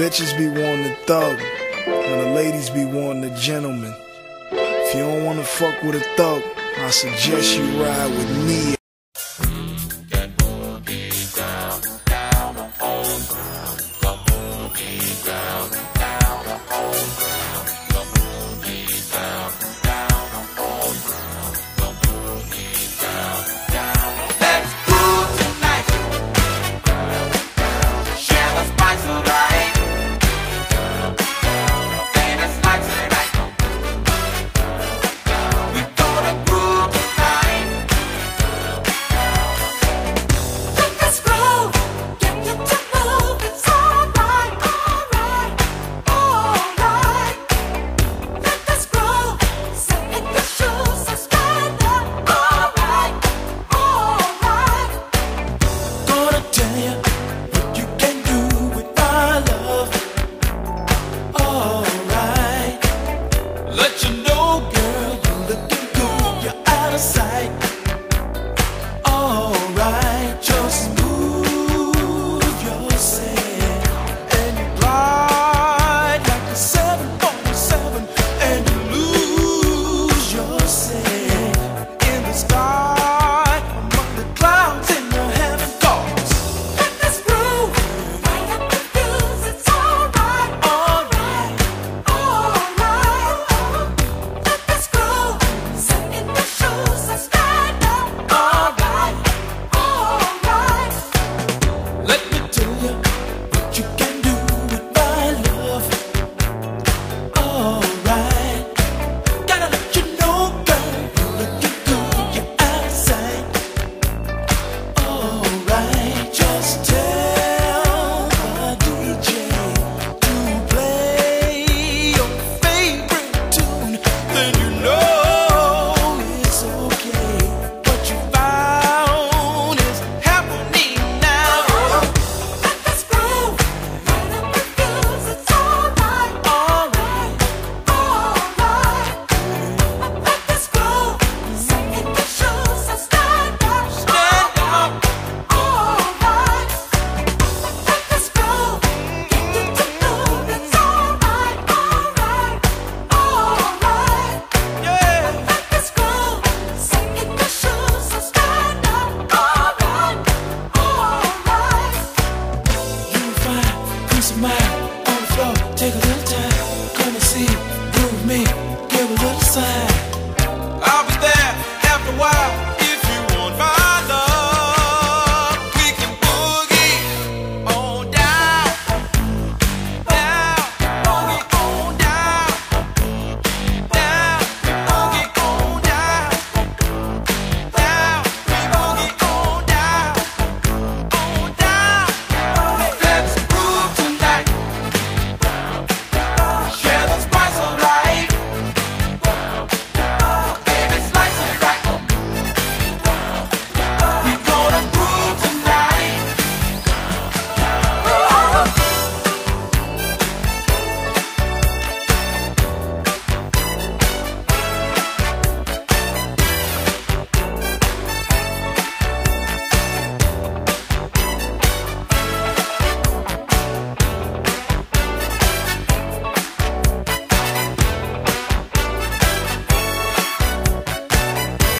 bitches be wanting the thug, and the ladies be wanting the gentleman. If you don't wanna fuck with a thug, I suggest you ride with me. out of sight. smile on the floor, take a little time. Come and see, groove me, give a little sign.